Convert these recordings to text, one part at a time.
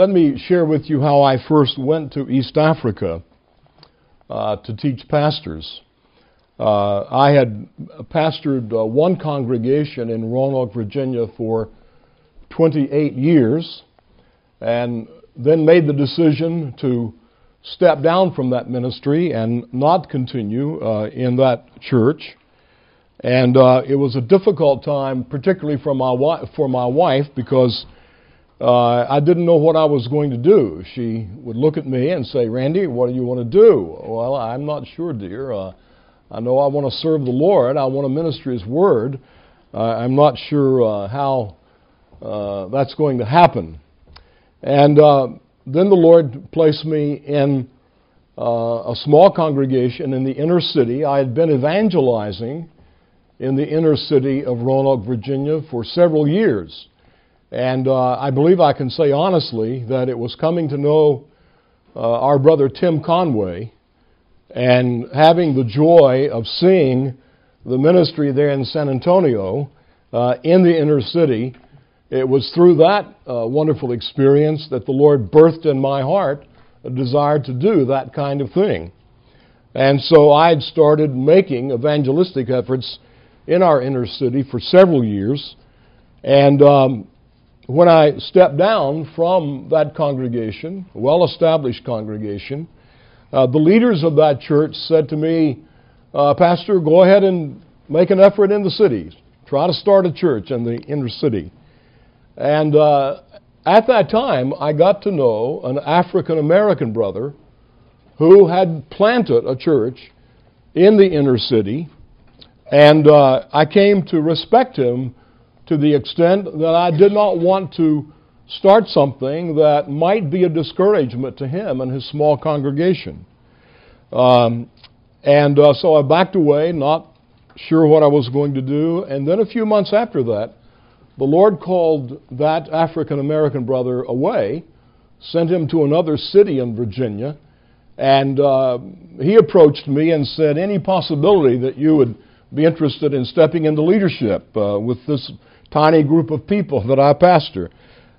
let me share with you how I first went to East Africa uh, to teach pastors. Uh, I had pastored uh, one congregation in Roanoke, Virginia for 28 years, and then made the decision to step down from that ministry and not continue uh, in that church. And uh, it was a difficult time, particularly for my, wi- for my wife, because uh, I didn't know what I was going to do. She would look at me and say, Randy, what do you want to do? Well, I'm not sure, dear. Uh, I know I want to serve the Lord, I want to minister His Word. Uh, I'm not sure uh, how uh, that's going to happen. And uh, then the Lord placed me in a small congregation in the inner city. I had been evangelizing in the inner city of Roanoke, Virginia for several years. And uh, I believe I can say honestly that it was coming to know uh, our brother Tim Conway and having the joy of seeing the ministry there in San Antonio uh, in the inner city. It was through that uh, wonderful experience that the Lord birthed in my heart a desire to do that kind of thing. And so I had started making evangelistic efforts in our inner city for several years. And um, when I stepped down from that congregation, well established congregation, uh, the leaders of that church said to me, uh, Pastor, go ahead and make an effort in the cities. Try to start a church in the inner city. And uh, at that time, I got to know an African American brother who had planted a church in the inner city. And uh, I came to respect him to the extent that I did not want to start something that might be a discouragement to him and his small congregation. Um, and uh, so I backed away, not sure what I was going to do. And then a few months after that, the Lord called that African American brother away, sent him to another city in Virginia, and uh, he approached me and said, Any possibility that you would be interested in stepping into leadership uh, with this tiny group of people that I pastor.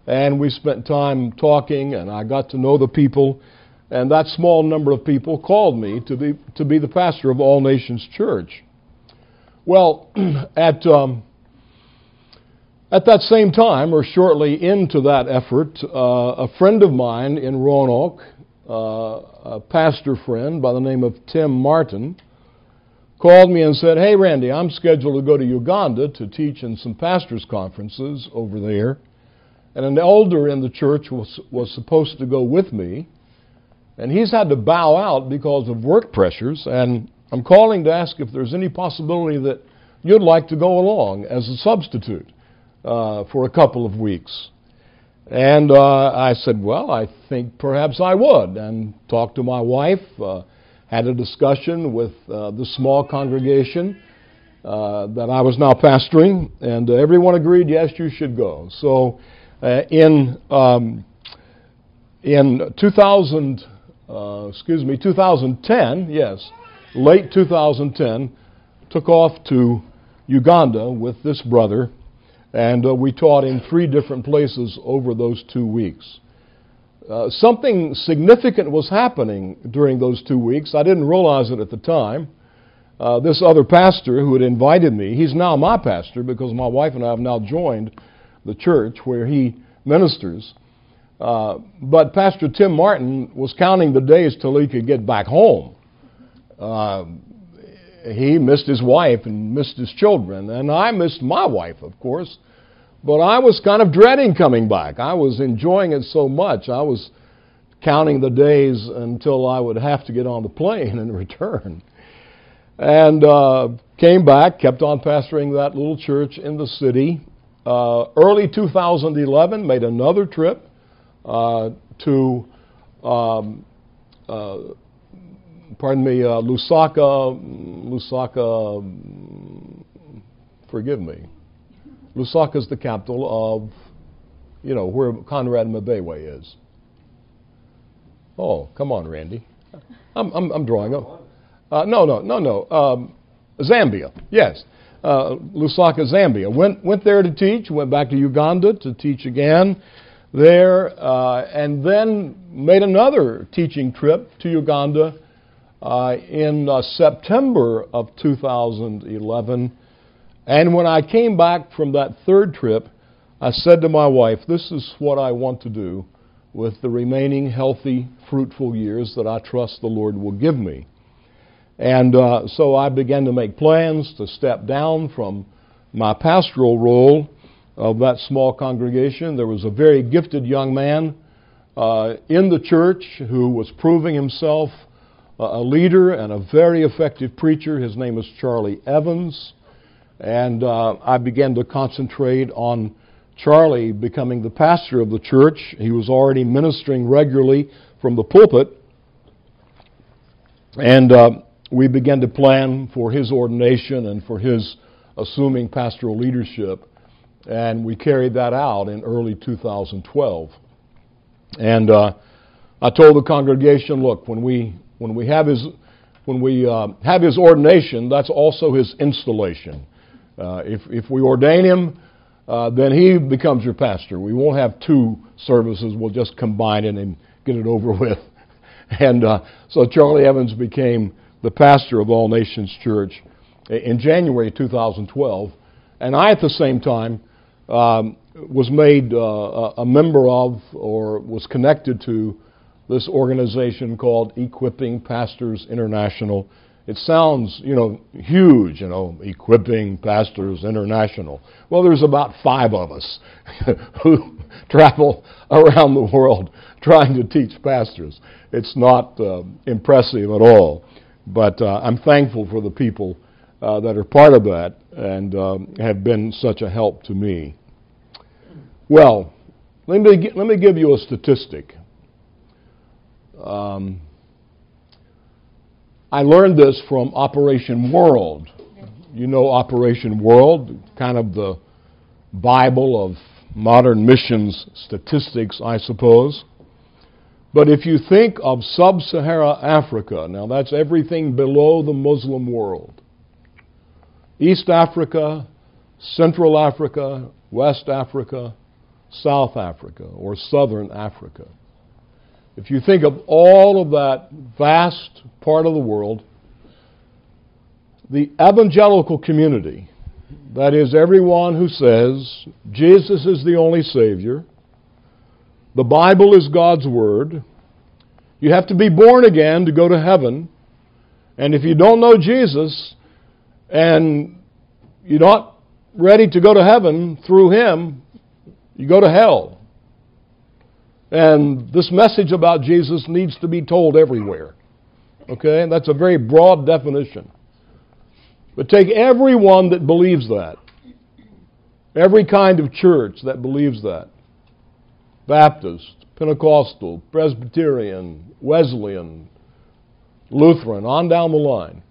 And we spent time talking, and I got to know the people. And that small number of people called me to be, to be the pastor of All Nations Church. Well, at, um, at that same time, or shortly into that effort, uh, a friend of mine in Roanoke, uh, a pastor friend by the name of Tim Martin, called me and said, Hey, Randy, I'm scheduled to go to Uganda to teach in some pastors' conferences over there. And an elder in the church was, was supposed to go with me. And he's had to bow out because of work pressures. And I'm calling to ask if there's any possibility that you'd like to go along as a substitute uh, for a couple of weeks. And uh, I said, Well, I think perhaps I would. And talked to my wife. Uh, had a discussion with uh, the small congregation uh, that I was now pastoring, and uh, everyone agreed, yes, you should go. So uh, in um, in 2000, uh, excuse me, 2010, yes, late 2010, took off to Uganda with this brother, and uh, we taught in three different places over those two weeks. Uh, something significant was happening during those two weeks. I didn't realize it at the time. Uh, this other pastor who had invited me, he's now my pastor because my wife and I have now joined the church where he ministers. Uh, but Pastor Tim Martin was counting the days till he could get back home. Uh, he missed his wife and missed his children, and I missed my wife, of course. But I was kind of dreading coming back. I was enjoying it so much. I was counting the days until I would have to get on the plane and return. And uh, came back, kept on pastoring that little church in the city. Uh, early 2011, made another trip uh, to, um, uh, pardon me, uh, Lusaka, Lusaka, forgive me, Lusaka is the capital of, you know, where Conrad Mbewe is. Oh, come on, Randy. I'm, I'm, I'm drawing up. Uh, no, no, no, no. Um, Zambia, yes. Uh, Lusaka, Zambia. Went, went there to teach, went back to Uganda to teach again. there, uh, and then made another teaching trip to Uganda uh, in uh, September of 2011. And when I came back from that third trip, I said to my wife, This is what I want to do with the remaining healthy, fruitful years that I trust the Lord will give me. And uh, so I began to make plans to step down from my pastoral role of that small congregation. There was a very gifted young man uh, in the church who was proving himself a leader and a very effective preacher. His name was Charlie Evans. And uh, I began to concentrate on Charlie becoming the pastor of the church. He was already ministering regularly from the pulpit. And uh, we began to plan for his ordination and for his assuming pastoral leadership. And we carried that out in early 2012. And uh, I told the congregation, look, when we when we have his when we uh, have his ordination, that's also his installation. Uh, if if we ordain him, uh, then he becomes your pastor. We won't have two services. We'll just combine it and get it over with. And uh, so Charlie Evans became the pastor of All Nations Church in January 2012, and I at the same time um, was made uh, a member of or was connected to this organization called Equipping Pastors International. It sounds, you know, huge, you know, Equipping Pastors International. Well, there's about five of us who travel around the world trying to teach pastors. It's not uh, impressive at all, but uh, I'm thankful for the people uh, that are part of that and um, have been such a help to me. Well, let me, let me give you a statistic. Um, I learned this from Operation World. You know Operation World, kind of the Bible of modern missions statistics, I suppose. But if you think of sub Sahara Africa, now that's everything below the Muslim world East Africa, Central Africa, West Africa, South Africa, or Southern Africa. If you think of all of that vast part of the world, the evangelical community, that is, everyone who says Jesus is the only Savior, the Bible is God's Word, you have to be born again to go to heaven, and if you don't know Jesus and you're not ready to go to heaven through Him, you go to hell. And this message about Jesus needs to be told everywhere. Okay? And that's a very broad definition. But take everyone that believes that, every kind of church that believes that Baptist, Pentecostal, Presbyterian, Wesleyan, Lutheran, on down the line,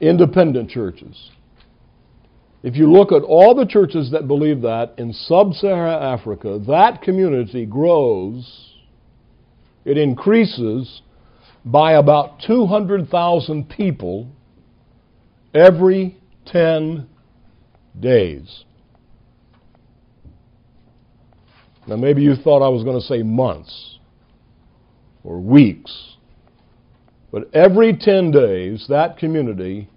independent churches. If you look at all the churches that believe that in sub Saharan Africa, that community grows, it increases by about 200,000 people every 10 days. Now, maybe you thought I was going to say months or weeks. But every 10 days, that community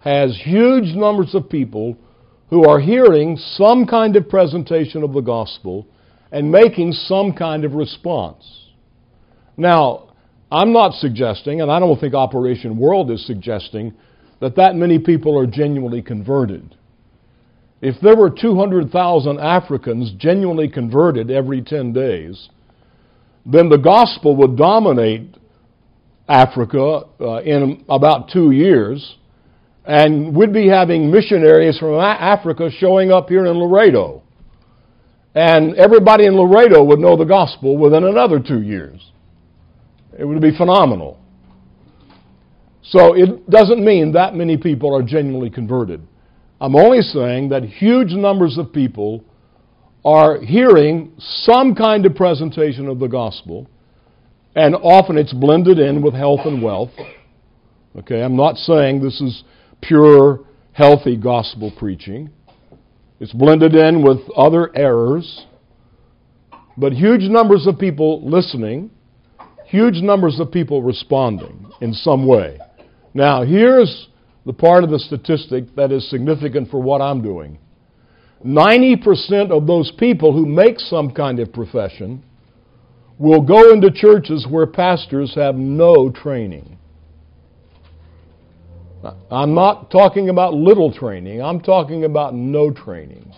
has huge numbers of people who are hearing some kind of presentation of the gospel and making some kind of response. Now, I'm not suggesting, and I don't think Operation World is suggesting, that that many people are genuinely converted. If there were 200,000 Africans genuinely converted every 10 days, then the gospel would dominate Africa uh, in about two years and we'd be having missionaries from Africa showing up here in Laredo. And everybody in Laredo would know the gospel within another two years. It would be phenomenal. So it doesn't mean that many people are genuinely converted. I'm only saying that huge numbers of people are hearing some kind of presentation of the gospel, and often it's blended in with health and wealth. Okay, I'm not saying this is pure, healthy gospel preaching. It's blended in with other errors. but huge numbers of people listening, huge numbers of people responding in some way. Now, here's the part of the statistic that is significant for what I'm doing 90% of those people who make some kind of profession will go into churches where pastors have no training. I'm not talking about little training, I'm talking about no training.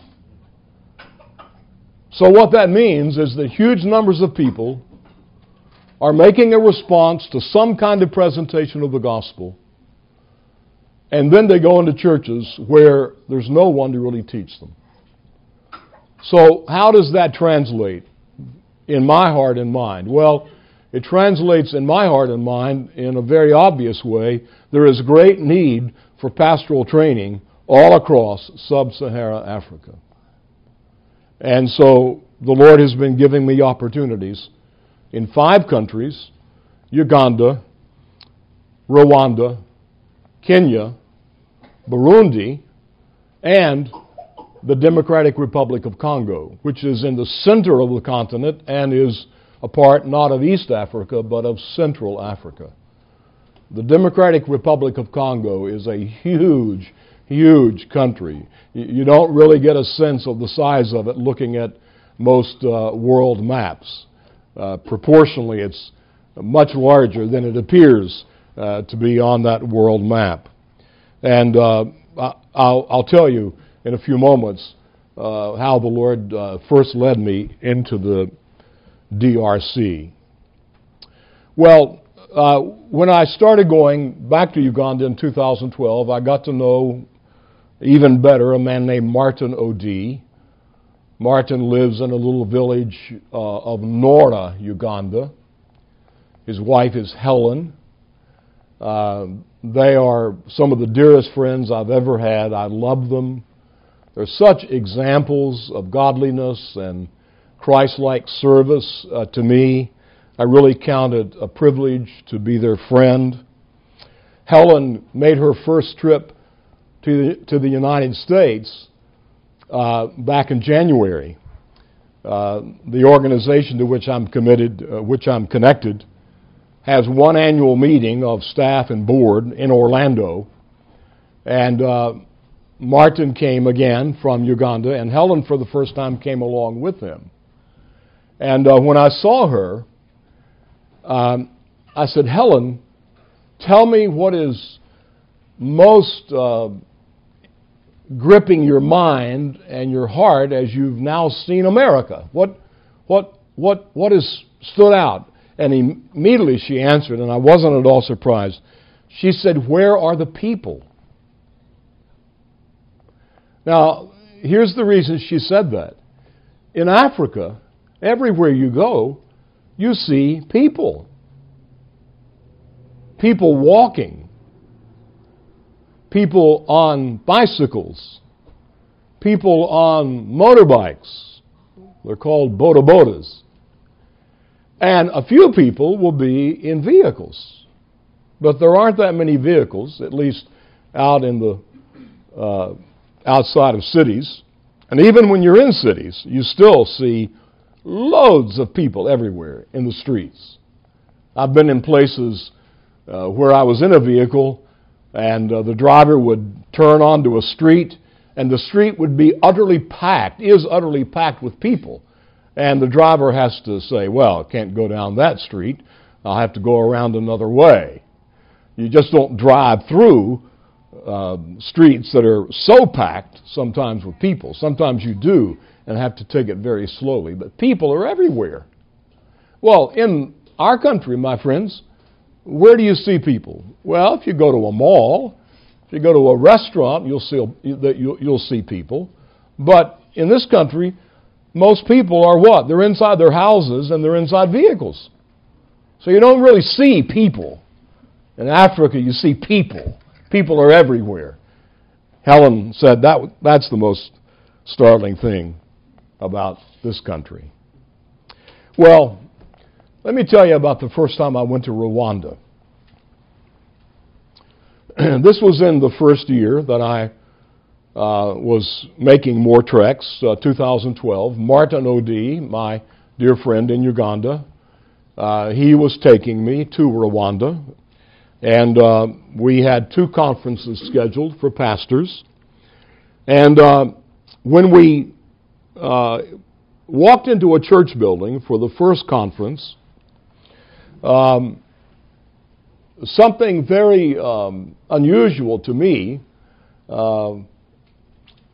So, what that means is that huge numbers of people are making a response to some kind of presentation of the gospel, and then they go into churches where there's no one to really teach them. So, how does that translate in my heart and mind? Well, it translates in my heart and mind in a very obvious way. There is great need for pastoral training all across sub Saharan Africa. And so the Lord has been giving me opportunities in five countries Uganda, Rwanda, Kenya, Burundi, and the Democratic Republic of Congo, which is in the center of the continent and is a part not of East Africa, but of Central Africa. The Democratic Republic of Congo is a huge, huge country. You don't really get a sense of the size of it looking at most uh, world maps. Uh, proportionally, it's much larger than it appears uh, to be on that world map. And uh, I'll, I'll, tell you, in a few moments uh, how the Lord uh, first led me into the DRC. Well, uh, when I started going back to Uganda in 2012, I got to know even better a man named Martin Odie. Martin lives in a little village uh, of Nora, Uganda. His wife is Helen. Uh, they are some of the dearest friends I've ever had. I love them. They're such examples of godliness and Christ like service uh, to me. I really count it a privilege to be their friend. Helen made her first trip to the, to the United States uh, back in January. Uh, the organization to which I'm committed, uh, which I'm connected, has one annual meeting of staff and board in Orlando, and uh, Martin came again from Uganda, and Helen, for the first time, came along with him. And uh, when I saw her, um, I said, Helen, tell me what is most uh, gripping your mind and your heart as you've now seen America. What, what, what, what has stood out? And immediately she answered, and I wasn't at all surprised. She said, Where are the people? Now, here's the reason she said that. In Africa, everywhere you go, you see people. People walking. People on bicycles. People on motorbikes. They're called bodabodas. And a few people will be in vehicles. But there aren't that many vehicles, at least out in the uh, outside of cities. And even when you're in cities, you still see loads of people everywhere in the streets. I've been in places uh, where I was in a vehicle and uh, the driver would turn onto a street and the street would be utterly packed, is utterly packed with people. And the driver has to say, well, I can't go down that street. I'll have to go around another way. You just don't drive through uh, streets that are so packed sometimes with people. Sometimes you do and have to take it very slowly, but people are everywhere. Well, in our country, my friends, where do you see people? Well, if you go to a mall, if you go to a restaurant, you'll see you'll see people. But in this country, most people are what? They're inside their houses and they're inside vehicles. So you don't really see people. In Africa, you see people. People are everywhere. Helen said that, that's the most startling thing about this country. Well, let me tell you about the first time I went to Rwanda. this was in the first year that I uh, was making more treks, uh, 2012. Martin Odie, my dear friend in Uganda. Uh, he was taking me to Rwanda, and uh, we had two conferences scheduled for pastors. And uh, when we uh, walked into a church building for the first conference, um, something very um, unusual to me uh,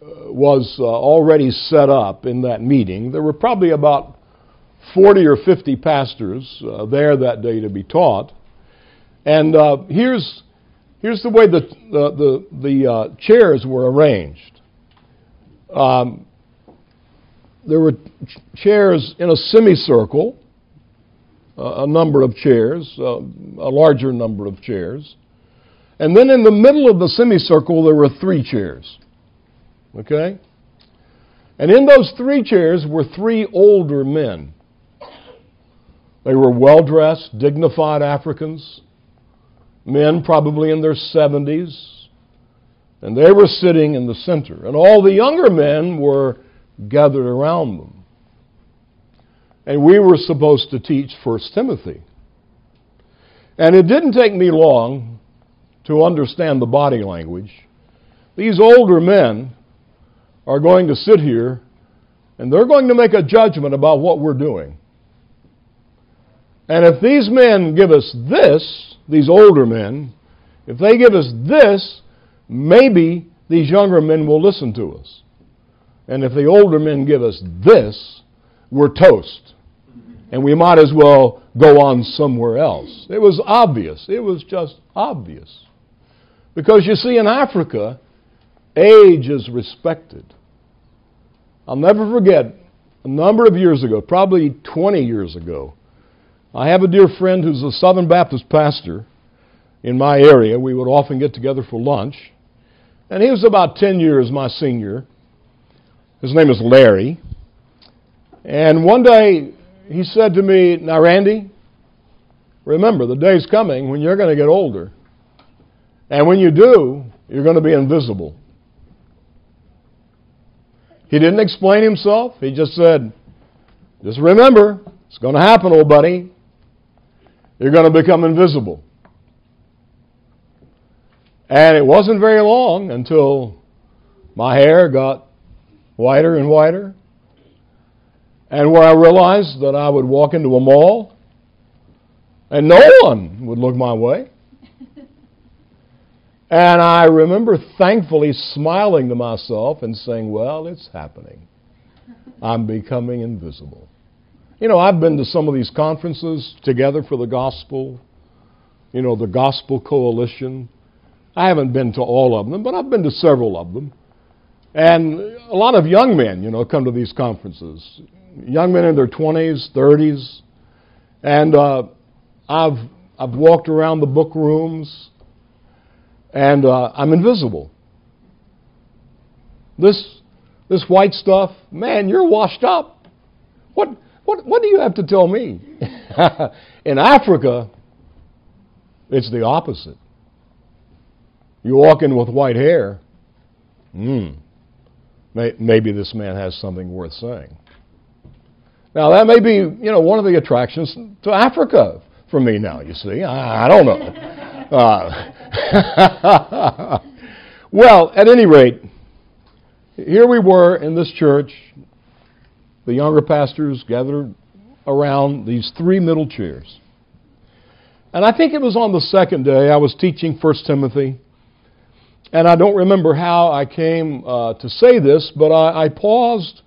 was uh, already set up in that meeting. There were probably about 40 or 50 pastors uh, there that day to be taught. And uh, here's, here's the way the, the, the, the uh, chairs were arranged. Um, there were ch- chairs in a semicircle, uh, a number of chairs, uh, a larger number of chairs. And then in the middle of the semicircle, there were three chairs. Okay? And in those three chairs were three older men. They were well dressed, dignified Africans, men probably in their 70s, and they were sitting in the center. And all the younger men were gathered around them. And we were supposed to teach 1 Timothy. And it didn't take me long to understand the body language. These older men are going to sit here and they're going to make a judgment about what we're doing. And if these men give us this, these older men, if they give us this, maybe these younger men will listen to us. And if the older men give us this, we're toast. And we might as well go on somewhere else. It was obvious. It was just obvious. Because you see, in Africa, age is respected. I'll never forget a number of years ago, probably 20 years ago, I have a dear friend who's a Southern Baptist pastor in my area. We would often get together for lunch. And he was about 10 years my senior. His name is Larry. And one day he said to me, Now, Randy, remember, the day's coming when you're going to get older. And when you do, you're going to be invisible. He didn't explain himself. He just said, Just remember, it's going to happen, old buddy. You're going to become invisible. And it wasn't very long until my hair got whiter and whiter. And where I realized that I would walk into a mall and no one would look my way. And I remember thankfully smiling to myself and saying, Well, it's happening. I'm becoming invisible. You know, I've been to some of these conferences together for the gospel, you know, the Gospel Coalition. I haven't been to all of them, but I've been to several of them. And a lot of young men, you know, come to these conferences. Young men in their 20s, 30s. And uh, I've, I've walked around the book rooms, and uh, I'm invisible. This, this white stuff, man, you're washed up. What, what, what do you have to tell me? In Africa, it's the opposite. You walk in with white hair, hmm, may, maybe this man has something worth saying. Now, that may be, you know, one of the attractions to Africa for me now, you see. I, I don't know. Uh, well, at any rate, here we were in this church the younger pastors gathered around these three middle chairs. And I think it was on the second day I was teaching 1 Timothy. And I don't remember how I came uh, to say this, but I, I, paused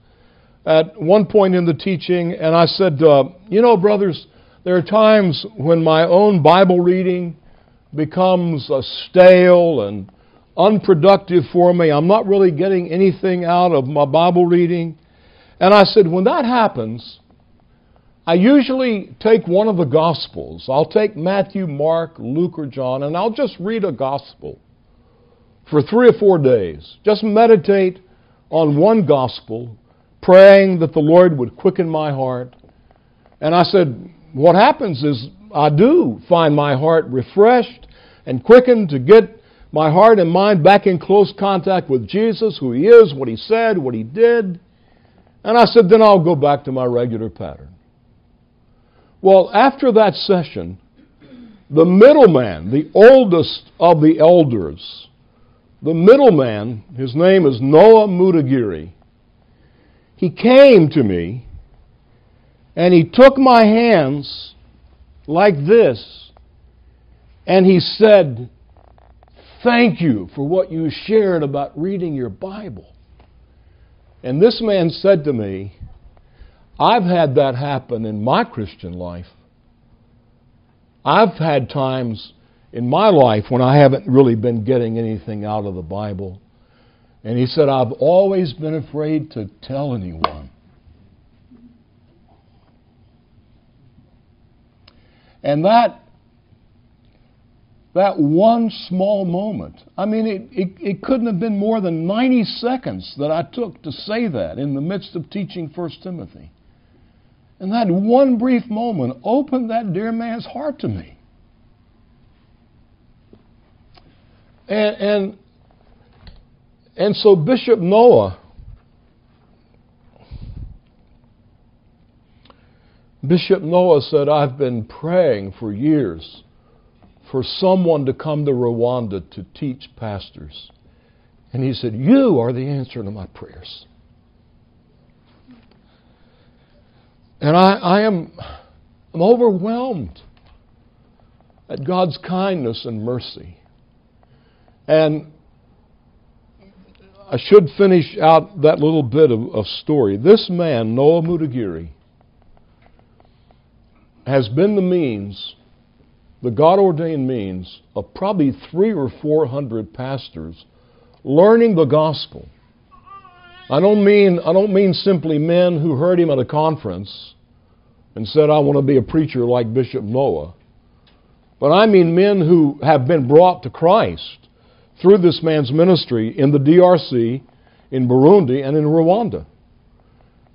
at one point in the teaching and I said, uh, You know, brothers, there are times when my own Bible reading becomes uh, stale and unproductive for me. I'm not really getting anything out of my Bible reading. And I said, when that happens, I usually take one of the Gospels. I'll take Matthew, Mark, Luke, or John, and I'll just read a Gospel for three or four days. Just meditate on one Gospel, praying that the Lord would quicken my heart. And I said, what happens is I do find my heart refreshed and quickened to get my heart and mind back in close contact with Jesus, who He is, what He said, what He did. And I said, then I'll go back to my regular pattern. Well, after that session, the middleman, the oldest of the elders, the middleman, his name is Noah Mudagiri, he came to me and he took my hands like this and he said, Thank you for what you shared about reading your Bible. And this man said to me, I've had that happen in my Christian life. I've had times in my life when I haven't really been getting anything out of the Bible. And he said, I've always been afraid to tell anyone. And that that one small moment. I mean, it, it, it, couldn't have been more than 90 seconds that I took to say that in the midst of teaching 1 Timothy. And that one brief moment opened that dear man's heart to me. And, and, and so Bishop Noah, Bishop Noah said, I've been praying for years for someone to come to Rwanda to teach pastors. And he said, You are the answer to my prayers. And I, I am I'm overwhelmed at God's kindness and mercy. And I should finish out that little bit of, of story. This man, Noah Mudagiri, has been the means, the God ordained means, of probably three or four hundred pastors learning the gospel I don't mean I don't mean simply men who heard him at a conference and said I want to be a preacher like Bishop Noah. But I mean men who have been brought to Christ through this man's ministry in the DRC, in Burundi, and in Rwanda.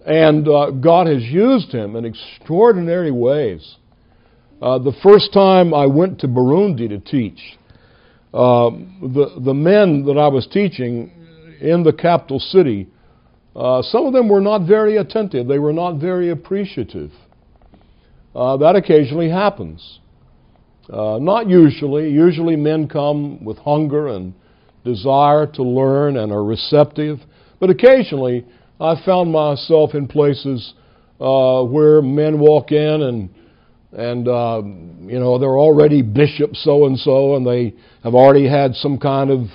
And uh, God has used him in extraordinary ways. Uh, the first time I went to Burundi to teach, uh, the, the men that I was teaching in the capital city uh, some of them were not very attentive, they were not very appreciative. Uh, that occasionally happens. Not usually. Usually men come with hunger and desire to learn and are receptive. But occasionally I found myself in places where men walk in and and uh, you know they're already bishop so and so and they have already had some kind of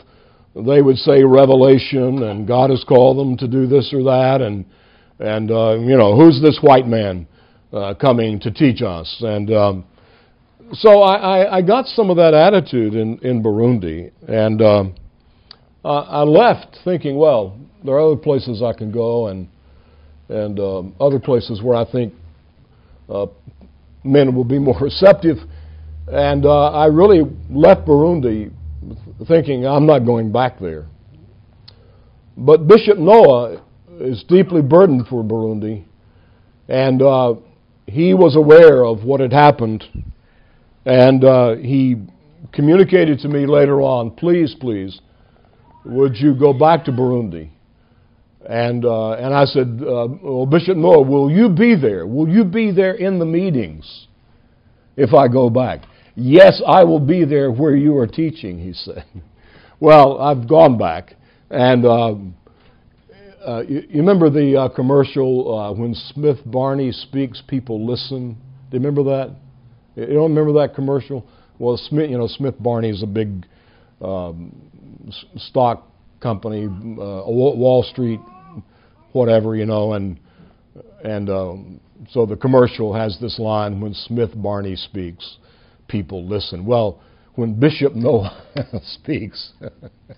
they would say revelation, and God has called them to do this or that, and and uh, you know who's this white man uh, coming to teach us? And um, so I, I, I, got some of that attitude in in Burundi, and um, I left thinking, well, there are other places I can go, and and um, other places where I think uh, men will be more receptive. And uh, I really left Burundi thinking, I'm not going back there. But Bishop Noah is deeply burdened for Burundi, and uh, he was aware of what had happened, and uh, he communicated to me later on, please, please, would you go back to Burundi? And, uh, and I said, uh, well, Bishop Noah, will you be there? Will you be there in the meetings if I go back? Yes, I will be there where you are teaching, he said. well, I've gone back. And um, uh, you, you, remember the uh, commercial uh, when Smith Barney speaks, people listen? Do you remember that? You don't remember that commercial? Well, Smith, you know, Smith Barney is a big um, stock company, uh, Wall Street, whatever, you know, and and um, so the commercial has this line when Smith Barney speaks people listen. Well, when Bishop Noah speaks,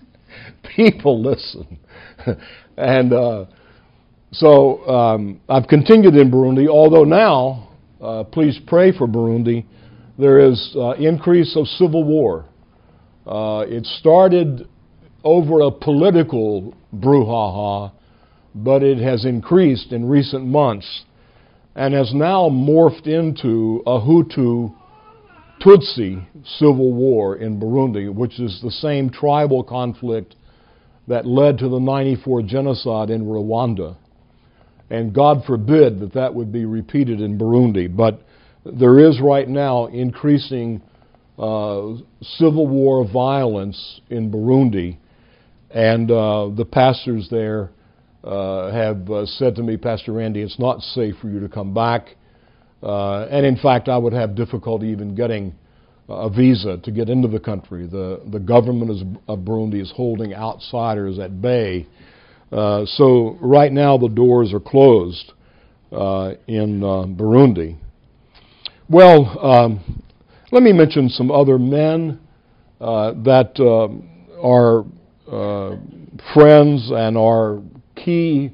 people listen. and uh, so um, I've continued in Burundi, although now, uh, please pray for Burundi, there is uh, increase of civil war. Uh, it started over a political brouhaha, but it has increased in recent months and has now morphed into a Hutu Tutsi civil war in Burundi, which is the same tribal conflict that led to the 94 genocide in Rwanda. And God forbid that that would be repeated in Burundi. But there is right now increasing uh, civil war violence in Burundi, and uh, the pastors there uh, have uh, said to me, Pastor Randy, it's not safe for you to come back. Uh, and in fact, I would have difficulty even getting a visa to get into the country. The, the government of Burundi is holding outsiders at bay. Uh, so right now the doors are closed uh, in Burundi. Well, um, let me mention some other men that uh, are uh, friends and our key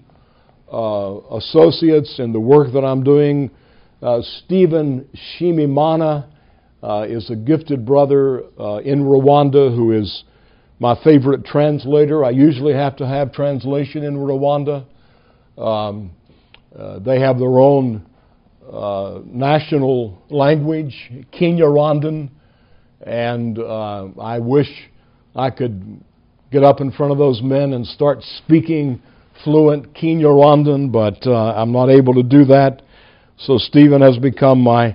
associates in the work that I'm doing. Stephen Shimimana uh, is a gifted brother uh, in Rwanda who is my favorite translator. I usually have to have translation in Rwanda. Um, uh, they have their own uh, national language, Kinyarwandan, and uh, I wish I could get up in front of those men and start speaking fluent Kinyarwandan, but uh, I'm not able to do that. So Stephen has become my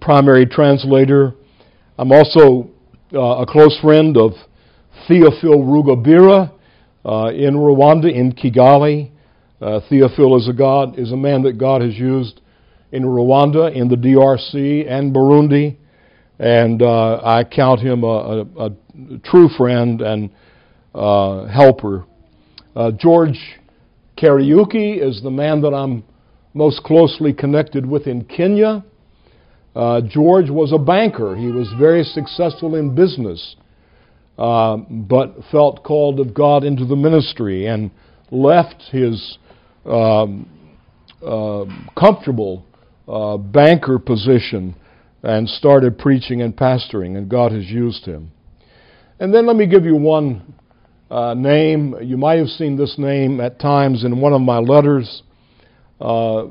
primary translator. I'm also uh, a close friend of Theophile Rugabira uh, in Rwanda, in Kigali. Uh, Theophile is a God is a man that God has used in Rwanda, in the DRC, and Burundi, and uh, I count him a, a, a true friend and uh, helper. Uh, George Kariuki is the man that I'm most closely connected with in Kenya. Uh, George was a banker. He was very successful in business, uh, but felt called of God into the ministry and left his um, uh, comfortable uh, banker position and started preaching and pastoring, and God has used him. And then let me give you one uh, name. You might have seen this name at times in one of my letters. Uh,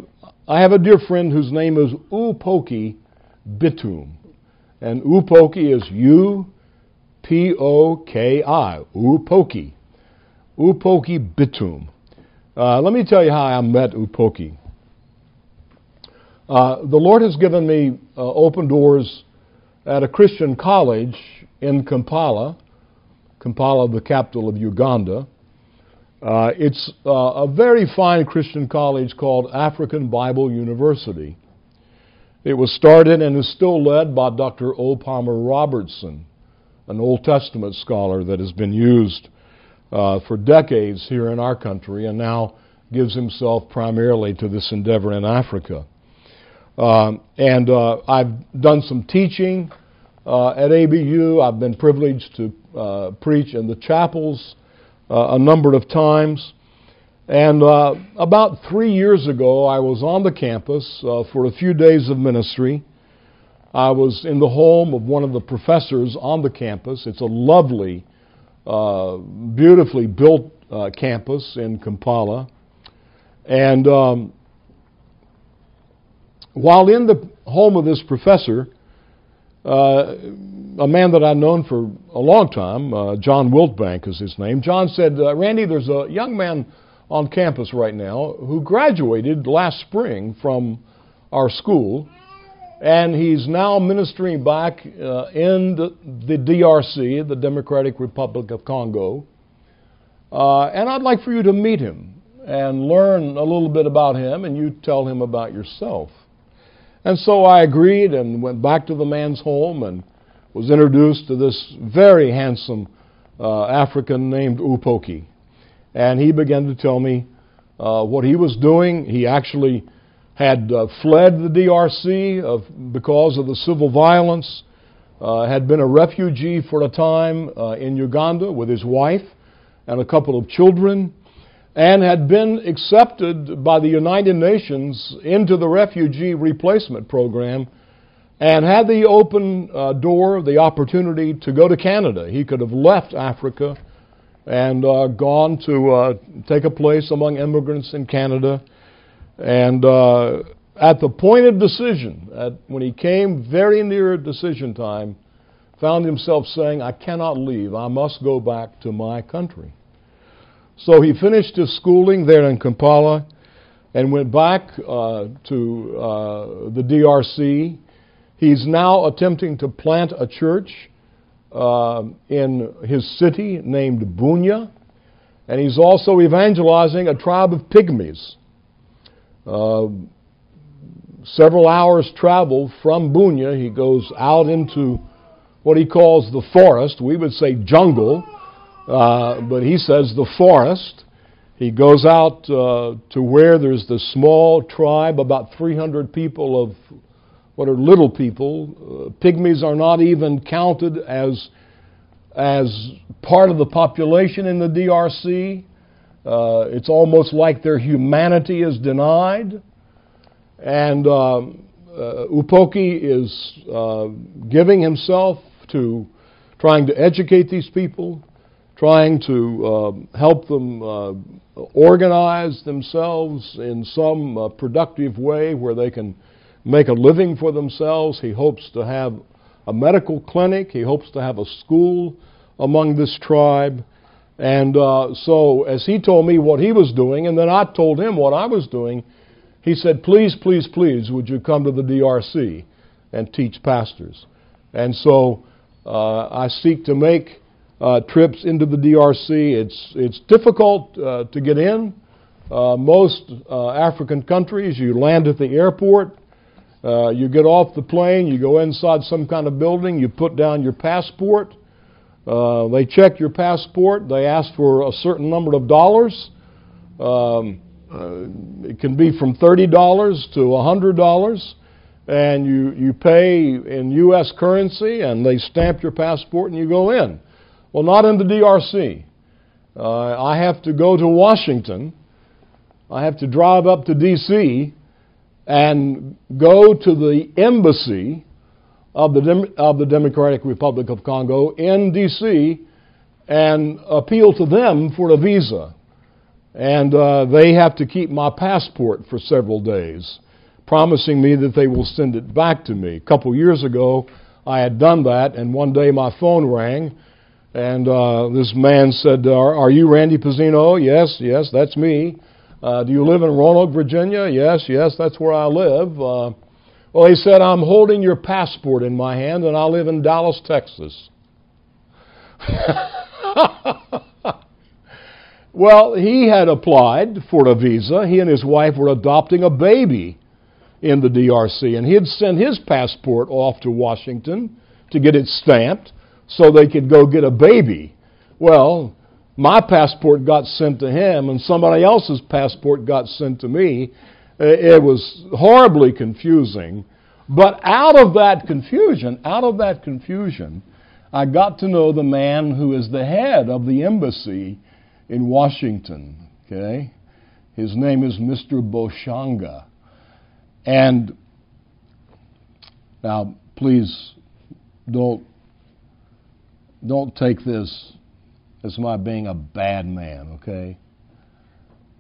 I have a dear friend whose name is Upoki Bitum. And Upoki is U P O K I, Upoki. Upoki Bitum. Uh, let me tell you how I met Upoki. Uh, the Lord has given me uh, open doors at a Christian college in Kampala, Kampala, the capital of Uganda. Uh, it's uh, a very fine Christian college called African Bible University. It was started and is still led by Dr. O. Palmer Robertson, an Old Testament scholar that has been used uh, for decades here in our country and now gives himself primarily to this endeavor in Africa. Um, and uh, I've done some teaching uh, at ABU. I've been privileged to uh, preach in the chapels uh, a number of times. And uh, about three years ago, I was on the campus uh, for a few days of ministry. I was in the home of one of the professors on the campus. It's a lovely, uh, beautifully built campus in Kampala. And um, while in the home of this professor, uh, a man that I've known for a long time, uh, John Wiltbank is his name, John said, Randy, there's a young man on campus right now who graduated last spring from our school, and he's now ministering back uh, in the, the, DRC, the Democratic Republic of Congo. Uh, and I'd like for you to meet him and learn a little bit about him, and you tell him about yourself. And so I agreed and went back to the man's home and was introduced to this very handsome uh, African named Upoki and he began to tell me uh, what he was doing. He actually had uh, fled the DRC of, because of the civil violence, uh, had been a refugee for a time uh, in Uganda with his wife and a couple of children, and had been accepted by the United Nations into the refugee replacement program and had the open uh, door, the opportunity to go to Canada. He could have left Africa and uh, gone to uh, take a place among immigrants in Canada. And uh, at the point of decision, at, when he came very near decision time, found himself saying, I cannot leave. I must go back to my country. So he finished his schooling there in Kampala, and went back uh, to uh, the DRC. He's now attempting to plant a church uh, in his city named Bunia, and he's also evangelizing a tribe of pygmies. Uh, several hours travel from Bunia, he goes out into what he calls the forest. We would say jungle, uh, but he says the forest. He goes out uh, to where there's the small tribe, about 300 people of what are little people. Uh, pygmies are not even counted as, as part of the population in the DRC. Uh, it's almost like their humanity is denied. And um, uh, Upoki is uh, giving himself to trying to educate these people, trying to uh, help them uh, organize themselves in some uh, productive way where they can make a living for themselves. He hopes to have a medical clinic, he hopes to have a school among this tribe. And uh, so, as he told me what he was doing, and then I told him what I was doing, he said, Please, please, please, would you come to the DRC and teach pastors? And so uh, I seek to make uh, trips into the DRC. It's, it's difficult uh, to get in. Uh, most uh, African countries, you land at the airport, uh, you get off the plane, you go inside some kind of building, you put down your passport. they check your passport, they ask for a certain number of dollars. Um, it can be from $30 to $100 and you, you pay in U.S. currency, and they stamp your passport, and you go in. Well, not in the DRC. Uh, I have to go to Washington. I have to drive up to D.C. and go to the embassy of the, Dem- of the Democratic Republic of Congo in D.C. and appeal to them for a visa. And uh, they have to keep my passport for several days promising me that they will send it back to me. A couple years ago, I had done that, and one day my phone rang, and uh, this man said, are, are, you Randy Pizzino? Yes, yes, that's me. Uh, do you live in Roanoke, Virginia? Yes, yes, that's where I live. Uh, well, he said, I'm holding your passport in my hand, and I live in Dallas, Texas. well, he had applied for a visa. He and his wife were adopting a baby in the DRC. And he had sent his passport off to Washington to get it stamped so they could go get a baby. Well, my passport got sent to him, and somebody else's passport got sent to me. Uh, it was horribly confusing. But out of that confusion, out of that confusion, I got to know the man who is the head of the embassy in Washington. Okay? His name is Mr. Boshanga. And now, please don't don't take this as my being a bad man, okay?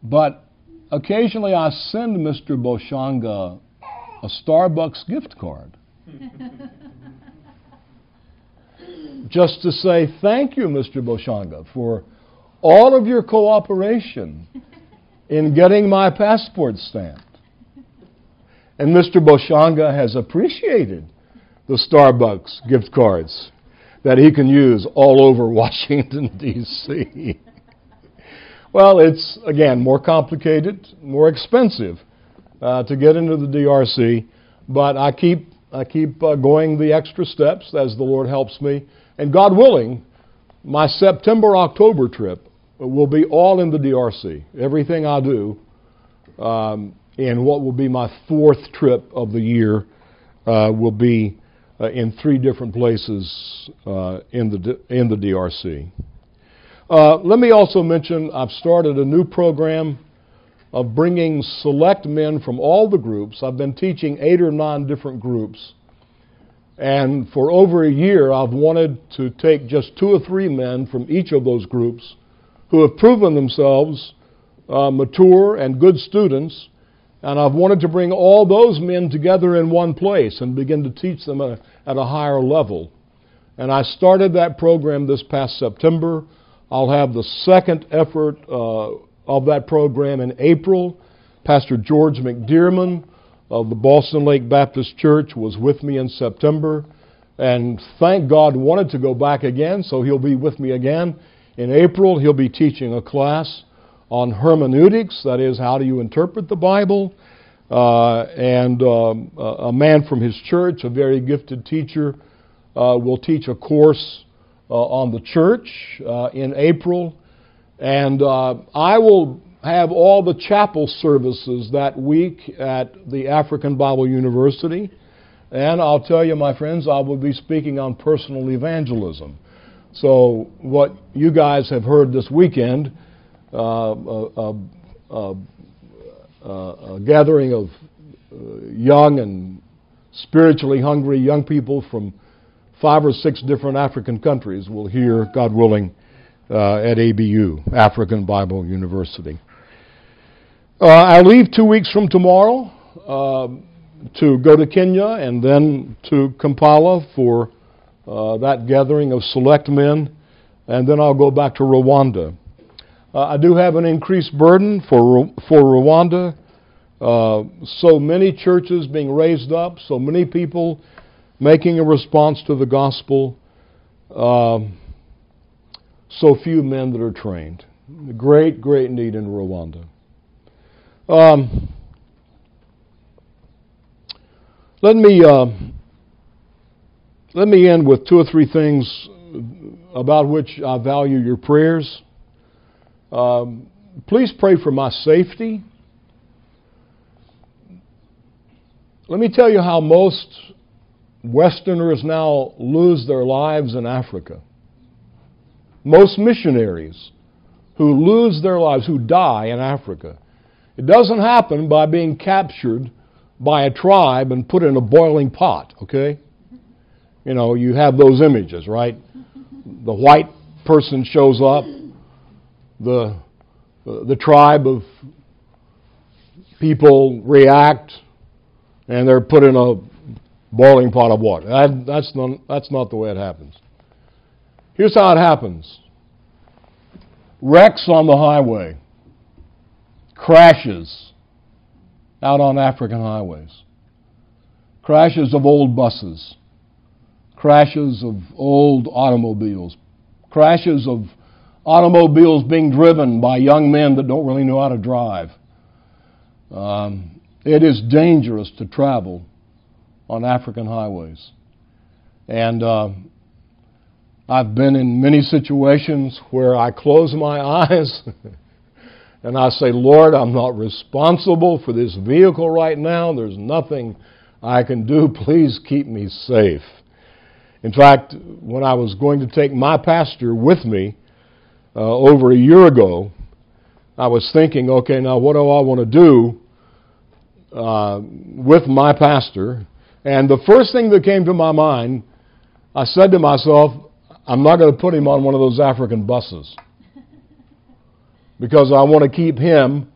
But occasionally I send Mr. Boshanga a Starbucks gift card. Just to say thank you, Mr. Boshanga, for all of your cooperation in getting my passport stamped. And Mr. Boshanga has appreciated the Starbucks gift cards that he can use all over Washington, D.C. well, it's, again, more complicated, more expensive uh, to get into the DRC, but I keep, I keep uh, going the extra steps as the Lord helps me. And God willing, my September October trip will be all in the DRC. Everything I do. Um, what will be my fourth trip of the year uh, will be uh, in three different places uh, in the in the DRC. Uh, let me also mention I've started a new program of bringing select men from all the groups. I've been teaching eight or nine different groups, and for over a year I've wanted to take just two or three men from each of those groups who have proven themselves uh, mature and good students and I've wanted to bring all those men together in one place and begin to teach them at a higher level. And I started that program this past September. I'll have the second effort uh, of that program in April. Pastor George McDearman of the Boston Lake Baptist Church was with me in September, and thank God wanted to go back again, so he'll be with me again. In April, he'll be teaching a class on hermeneutics, that is, how do you interpret the Bible. Uh, and um, a man from his church, a very gifted teacher, uh, will teach a course uh, on the church uh, in April. And uh, I will have all the chapel services that week at the African Bible University. And I'll tell you, my friends, I will be speaking on personal evangelism. So, what you guys have heard this weekend, a, a, a, a, gathering of uh, young and spiritually hungry young people from five or six different African countries will hear, God willing, uh, at ABU, African Bible University. Uh, I leave two weeks from tomorrow uh, to go to Kenya and then to Kampala for uh, that gathering of select men, and then I'll go back to Rwanda. Uh, I do have an increased burden for, for Rwanda. Uh, so many churches being raised up, so many people making a response to the gospel, um, so few men that are trained. Great, great need in Rwanda. Um, let me uh, let me end with two or three things about which I value your prayers. Um, please pray for my safety. Let me tell you how most Westerners now lose their lives in Africa. Most missionaries who lose their lives, who die in Africa, it doesn't happen by being captured by a tribe and put in a boiling pot, okay? You know, you have those images, right? The white person shows up, the, the tribe of people react, and they're put in a boiling pot of water. That, that's, not, that's not the way it happens. Here's how it happens wrecks on the highway crashes out on African highways, crashes of old buses, crashes of old automobiles, crashes of automobiles being driven by young men that don't really know how to drive. Um, it is dangerous to travel on African highways. And uh, I've been in many situations where I close my eyes and I say, Lord, I'm not responsible for this vehicle right now. There's nothing I can do. Please keep me safe. In fact, when I was going to take my pastor with me uh, over a year ago, I was thinking, okay, now what do I want to do uh, with my pastor? And the first thing that came to my mind, I said to myself, I'm not going to put him on one of those African buses because I want to keep him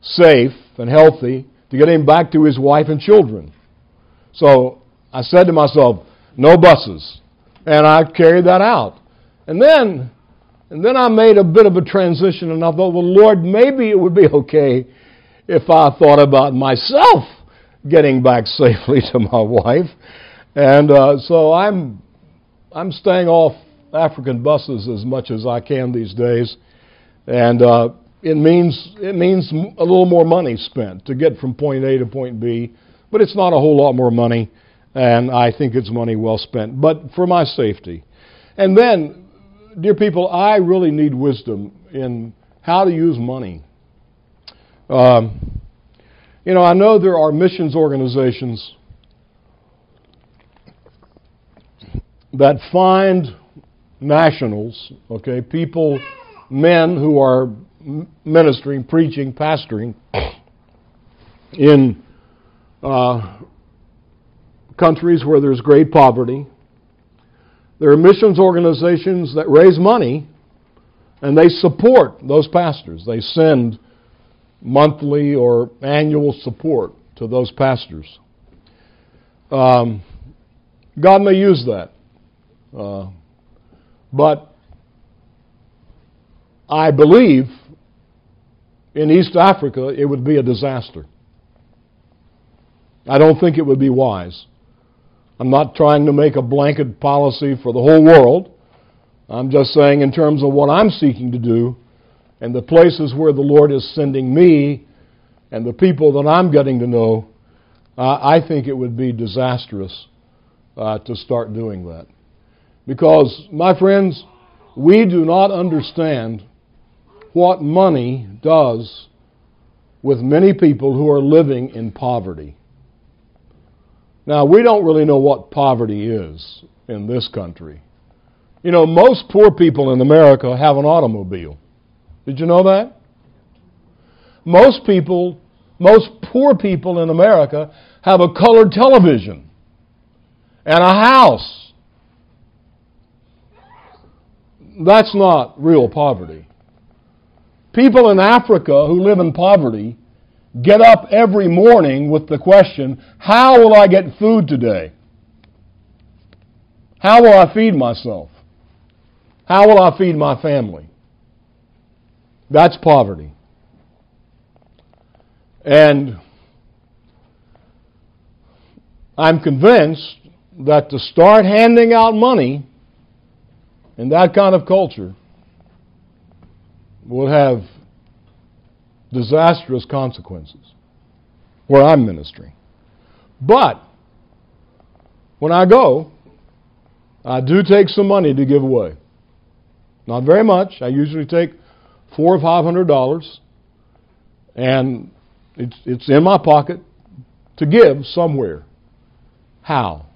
safe and healthy to get him back to his wife and children. So I said to myself, no buses. And I carried that out. And then and then I made a bit of a transition and I thought, well, Lord, maybe it would be okay if I thought about myself getting back safely to my wife. And uh, so I'm I'm staying off African buses as much as I can these days and uh, it means it means a little more money spent to get from point A to point B, but it's not a whole lot more money, and I think it's money well spent. But for my safety, and then, dear people, I really need wisdom in how to use money. Um, you know, I know there are missions organizations that find nationals, okay, people men who are ministering, preaching, pastoring in uh, countries where there's great poverty. There are missions organizations that raise money and they support those pastors. They send monthly or annual support to those pastors. Um, God may use that. Uh, but I believe in East Africa, it would be a disaster. I don't think it would be wise. I'm not trying to make a blanket policy for the whole world. I'm just saying, in terms of what I'm seeking to do and the places where the Lord is sending me and the people that I'm getting to know, uh, I think it would be disastrous uh, to start doing that. Because, my friends, we do not understand what money does with many people who are living in poverty. Now, we don't really know what poverty is in this country. You know, most poor people in America have an automobile. Did you know that? Most people, most poor people in America have a colored television and a house. That's not real poverty. People in Africa who live in poverty get up every morning with the question, How will I get food today? How will I feed myself? How will I feed my family? That's poverty. And I'm convinced that to start handing out money in that kind of culture will have disastrous consequences where I'm ministering. But when I go, I do take some money to give away. Not very much. I usually take four or five hundred dollars, and it's it's in my pocket to give somewhere. How?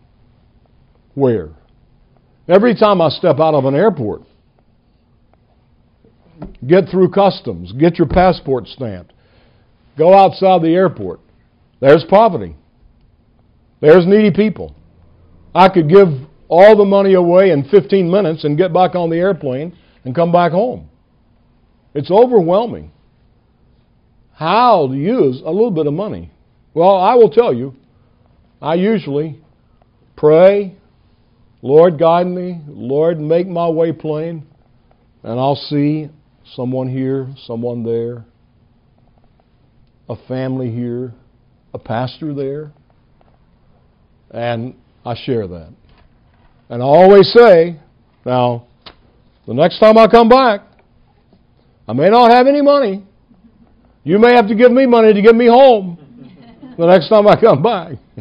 Where? Every time I step out of an airport, get through customs, get your passport stamped, go outside the airport. There's poverty. There's needy people. I could give all the money away in 15 minutes and get back on the airplane and come back home. It's overwhelming. How to use a little bit of money? Well, I will tell you, I usually pray, Lord, guide me, Lord, make my way plain, and I'll see someone here, someone there, a family here, a pastor there, and I share that. And I always say, now, the next time I come back, I may not have any money. You may have to give me money to get me home the next time I come back.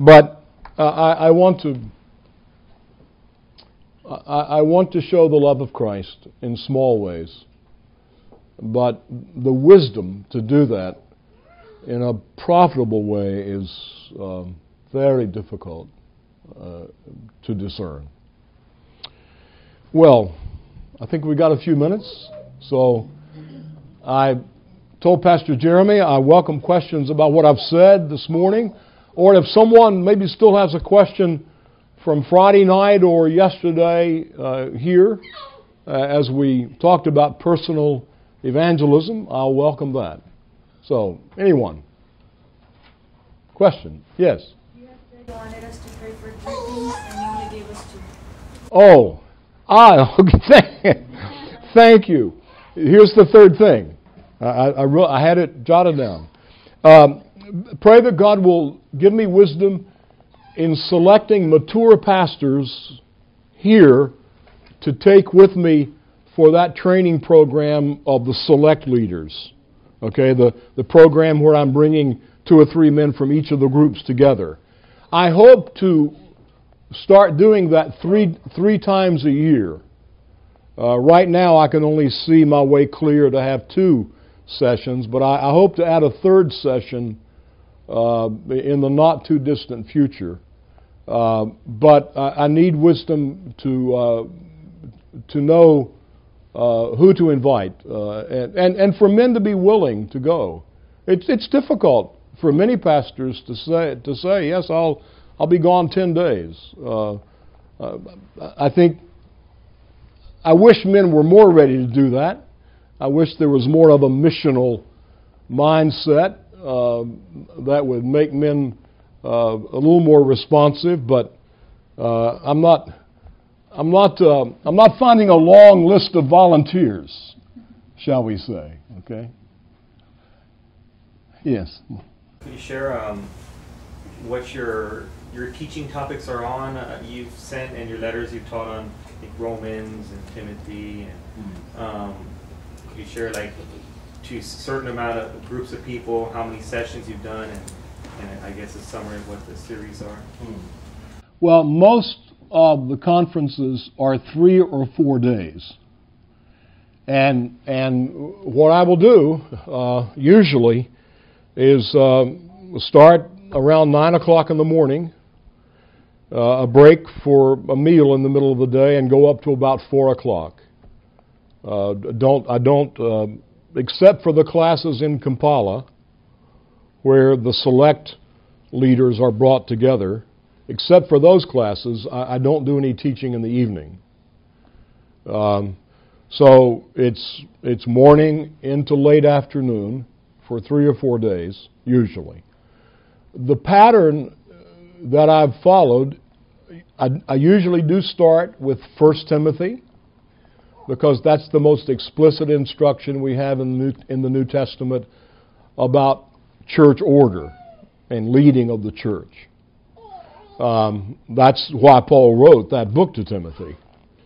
but uh, I, I, want to. I, I want to show the love of Christ in small ways, but the wisdom to do that in a profitable way is uh, very difficult uh, to discern. Well, I think we got a few minutes, so I told Pastor Jeremy I welcome questions about what I've said this morning, or if someone maybe still has a question from Friday night or yesterday uh, here, uh, as we talked about personal evangelism, I'll welcome that. So, anyone? Question? Yes. You wanted us to pray for and you only gave us two. Oh, Ah, okay. Thank you. Here's the third thing. I, I, I had it jotted down. Um, pray that God will give me wisdom in selecting mature pastors here to take with me for that training program of the select leaders. Okay, the, the program where I'm bringing two or three men from each of the groups together. I hope to start doing that three, three times a year. Uh, right now, I can only see my way clear to have two sessions, but I, I hope to add a third session uh, in the not too distant future. Uh, but I, I, need wisdom to uh, to know uh, who to invite, uh, and, and and for men to be willing to go. It's it's difficult for many pastors to say to say yes, I'll I'll be gone 10 days. I think, I wish men were more ready to do that. I wish there was more of a missional mindset that would make men uh, a little more responsive, but uh, I'm not. I'm not, uh, I'm not finding a long list of volunteers, shall we say. Okay? Yes. Can you share um, what your your teaching topics are on? Uh, you've sent in your letters you've taught on like Romans and Timothy, and um, could you share like to a certain amount of groups of people how many sessions you've done, and, and I guess a summary of what the series are. Well, most of the conferences are three or four days. And, and what I will do uh, usually is uh, start around 9 o'clock in the morning, uh, a break for a meal in the middle of the day, and go up to about 4 o'clock. Uh, don't, I don't, uh, except for the classes in Kampala, where the select leaders are brought together, except for those classes, I, I don't do any teaching in the evening. Um, so it's it's morning into late afternoon for three or four days usually. The pattern that I've followed, I, I usually do start with 1 Timothy because that's the most explicit instruction we have in the New, in the New Testament about church order and leading of the church. Um, that's why Paul wrote that book to Timothy.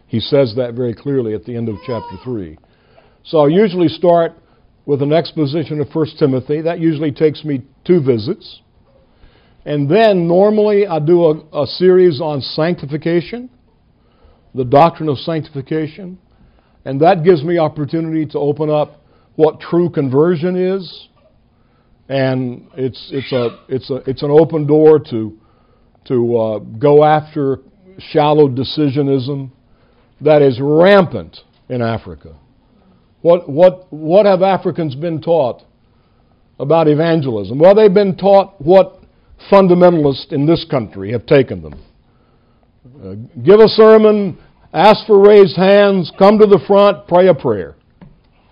He says that very clearly at the end of chapter 3. So I usually start with an exposition of 1 Timothy. That usually takes me two visits. And then normally I do a, a series on sanctification, the doctrine of sanctification. And that gives me opportunity to open up what true conversion is. And it's, it's, a, it's, a, it's an open door to, to uh, go after shallow decisionism that is rampant in Africa. What, what, what have Africans been taught about evangelism? Well, they've been taught what fundamentalists in this country have taken them. Uh, give a sermon, ask for raised hands, come to the front, pray a prayer.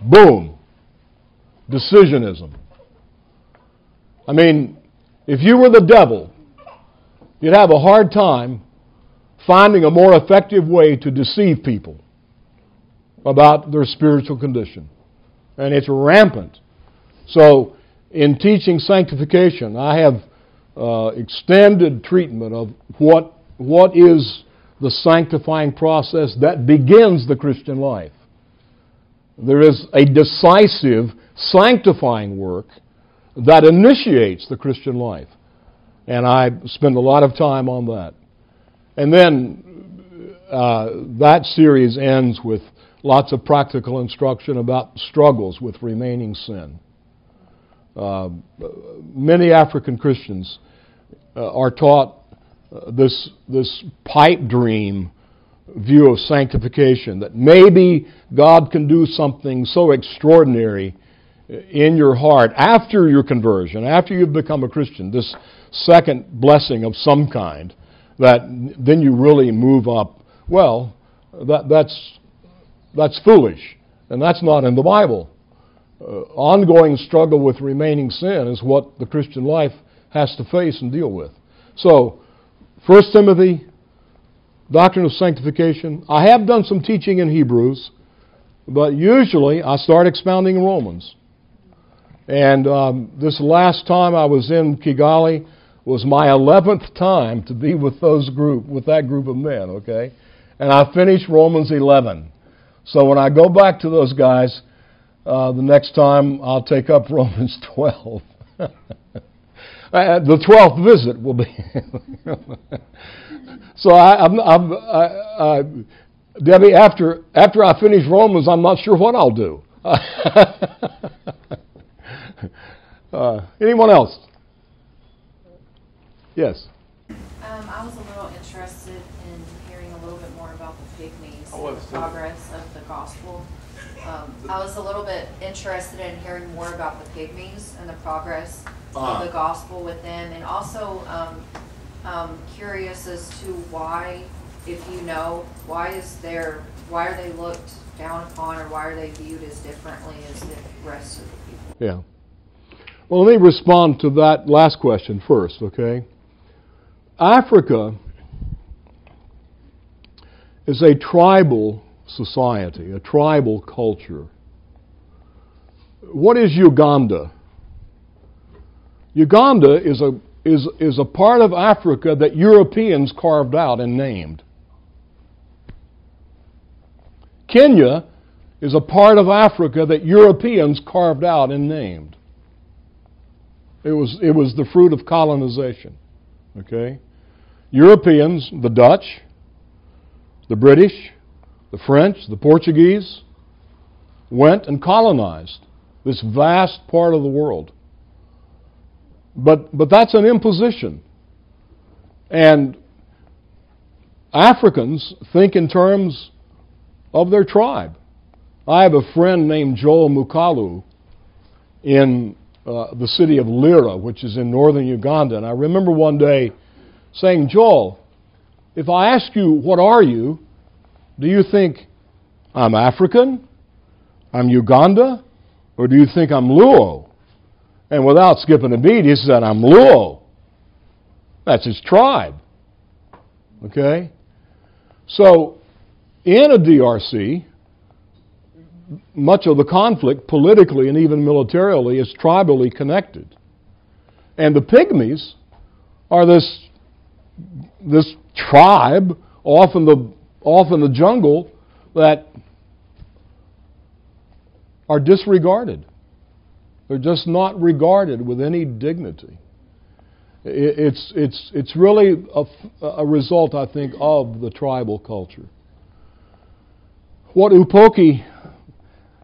Boom. Decisionism. I mean, if you were the devil, you'd have a hard time finding a more effective way to deceive people about their spiritual condition. And it's rampant. So, in teaching sanctification, I have uh, extended treatment of what, what is the sanctifying process that begins the Christian life. There is a decisive sanctifying work that initiates the Christian life. And I spend a lot of time on that. And then uh, that series ends with lots of practical instruction about struggles with remaining sin. Uh, many African Christians uh, are taught this, this pipe dream view of sanctification that maybe God can do something so extraordinary in your heart after your conversion, after you've become a Christian, this second blessing of some kind, that then you really move up. Well, that, that's, that's foolish, and that's not in the Bible. Uh, ongoing struggle with remaining sin is what the Christian life has to face and deal with. So, 1 Timothy, doctrine of sanctification. I have done some teaching in Hebrews, but usually I start expounding Romans. And um, this last time I was in Kigali was my 11th time to be with those group, with that group of men, okay? And I finished Romans 11. So when I go back to those guys, uh, the next time I'll take up Romans 12. Uh, the 12th visit will be. so I, I'm, I'm, I, I, Debbie, after, after I finish Romans, I'm not sure what I'll do. Uh, anyone else? Yes. Um, I was a little interested in hearing a little bit more about the pygmies the progress of the gospel. Um, I was a little bit interested in hearing more about the pygmies and the progress Ah. of the gospel with them, and also um, um, curious as to why, if you know, why is there, why are they looked down upon, or why are they viewed as differently as the rest of the people? Yeah. Well, let me respond to that last question first, okay? Africa is a tribal society, a tribal culture. what is Uganda? Uganda is a, is, is a part of Africa that Europeans carved out and named. Kenya is a part of Africa that Europeans carved out and named. It was, it was the fruit of colonization. Okay? Europeans, the Dutch, the British, the French, the Portuguese, went and colonized this vast part of the world. But, but that's an imposition. And Africans think in terms of their tribe. I have a friend named Joel Mukalu in uh, the city of Lira, which is in northern Uganda. And I remember one day saying, Joel, if I ask you, what are you? Do you think I'm African? I'm Uganda? Or do you think I'm Luo? And without skipping a beat, he said, I'm Luo. That's his tribe. Okay? So, in a DRC, much of the conflict, politically and even militarily, is tribally connected. And the Pygmies are this, this tribe often the, off in the jungle that are disregarded. They're just not regarded with any dignity. It's, it's, it's really a, a result, I think, of the tribal culture. What Upoki,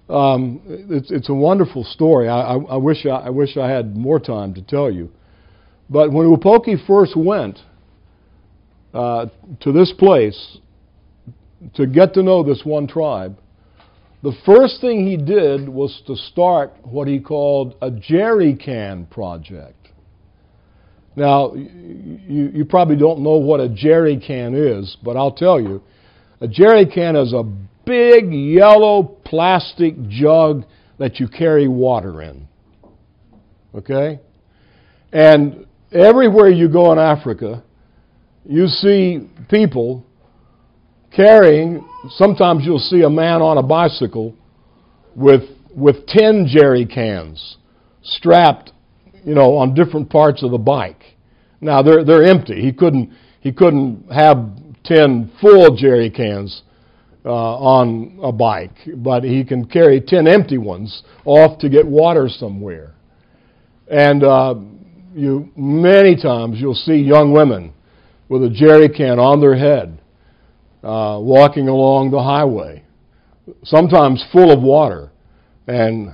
um, it's, it's a wonderful story. I, I, I, wish I, I wish I had more time to tell you. But when Upoki first went uh, to this place to get to know this one tribe, the first thing he did was to start what he called a jerry can project. Now, you, you probably don't know what a jerry can is, but I'll tell you. A jerry can is a big yellow plastic jug that you carry water in. Okay? And everywhere you go in Africa, you see people carrying, sometimes you'll see a man on a bicycle with, with 10 jerry cans strapped, you know, on different parts of the bike. Now they're, they're empty. He couldn't, he couldn't have 10 full jerry cans uh, on a bike, but he can carry 10 empty ones off to get water somewhere. And uh, you, many times you'll see young women with a jerry can on their head uh, walking along the highway, sometimes full of water. And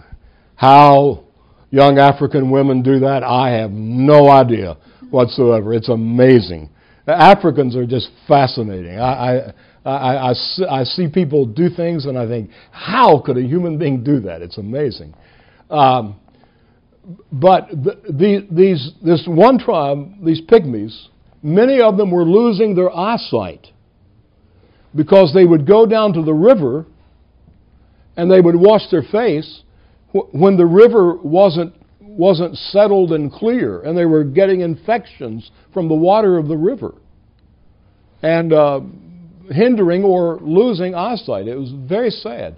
how young African women do that, I have no idea whatsoever. It's amazing. Africans are just fascinating. I, I, I, I, see people do things and I think, how could a human being do that? It's amazing. Um, but the, the, these, this one tribe, these pygmies, many of them were losing their eyesight because they would go down to the river and they would wash their face when the river wasn't, wasn't settled and clear and they were getting infections from the water of the river and uh, hindering or losing eyesight. It was very sad.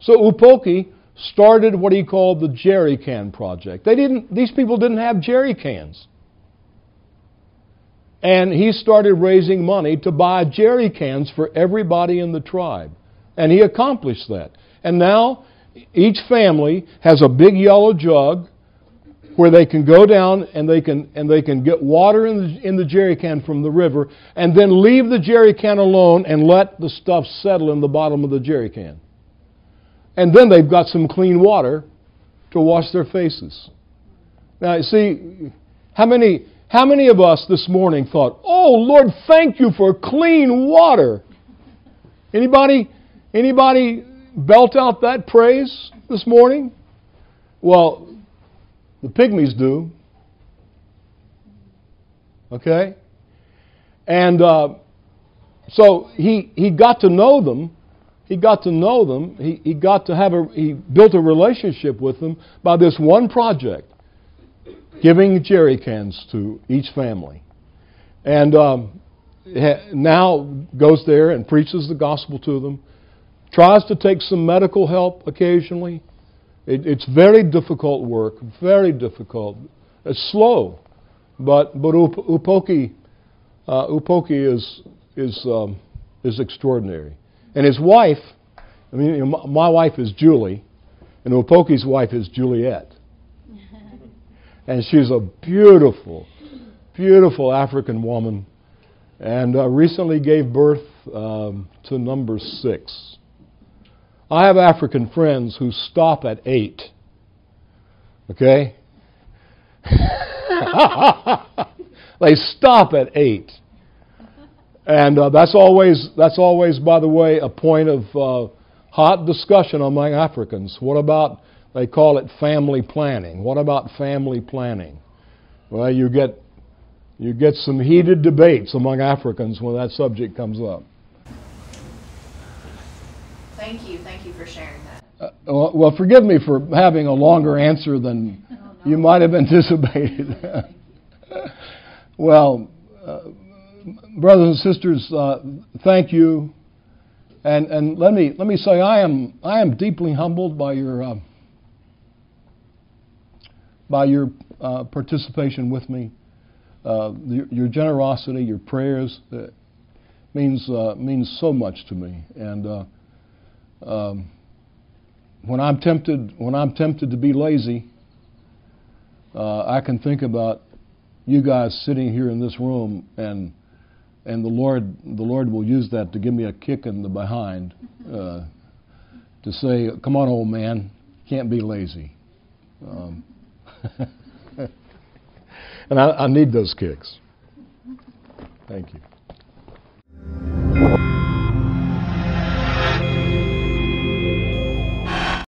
So Upoki started what he called the jerry can project. They didn't, these people didn't have jerry cans. And he started raising money to buy jerry cans for everybody in the tribe. And he accomplished that. And now each family has a big yellow jug where they can go down and they can, and they can get water in the, in the jerry can from the river and then leave the jerry can alone and let the stuff settle in the bottom of the jerry can. And then they've got some clean water to wash their faces. Now, you see, how many, how many of us this morning thought, "Oh Lord, thank you for clean water"? Anybody anybody belt out that praise this morning? Well, the pygmies do. Okay? And uh, so he, he got to know them. He got to know them. He, he got to have a, he built a relationship with them by this one project giving jerry cans to each family. And um, now goes there and preaches the gospel to them, tries to take some medical help occasionally, It, it's very difficult work, very difficult. It's slow, but but Up- Upoki, uh, Upoki is is um, is extraordinary, and his wife. I mean, my, my wife is Julie, and Upoki's wife is Juliet, and she's a beautiful, beautiful African woman, and uh, recently gave birth um, to number six. I have African friends who stop at eight. Okay? they stop at eight. And uh, that's always, that's always, by the way, a point of uh, hot discussion among Africans. What about, they call it family planning. What about family planning? Well, you get, you get some heated debates among Africans when that subject comes up. Thank you, thank you for sharing that. Uh, well, well, forgive me for having a longer answer than you might have anticipated. well, uh, brothers and sisters, uh, thank you, and and let me let me say I am I am deeply humbled by your uh, by your uh, participation with me, uh, your, your generosity, your prayers uh, means means so much to me, and. Um, when I'm tempted, when I'm tempted to be lazy, uh, I can think about you guys sitting here in this room, and and the Lord, the Lord will use that to give me a kick in the behind, uh, to say, "Come on, old man, can't be lazy." Um, and I, I need those kicks. Thank you.